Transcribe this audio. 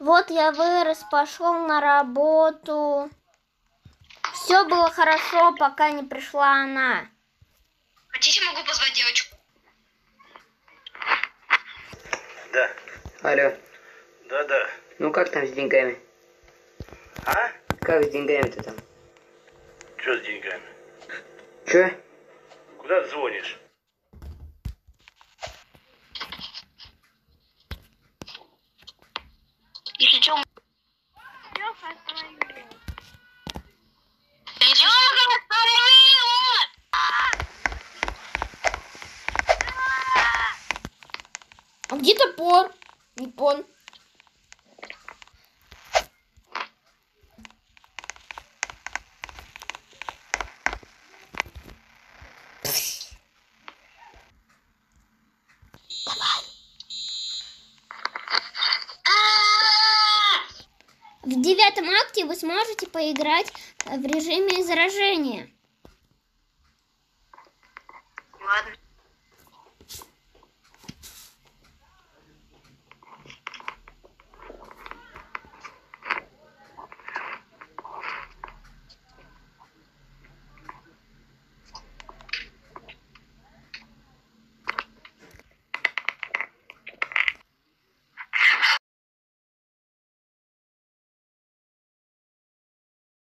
Вот я вырос, пошел на работу. Все было хорошо, пока не пришла она. Хотите, могу позвать девочку? Да, Алло, да-да. ну как там с деньгами? А? Как с деньгами-то там? Что с деньгами? Чё? Куда ты звонишь? Если что... Лёха, останови А где топор? Не пон. В девятом акте вы сможете поиграть в режиме заражения. Ладно.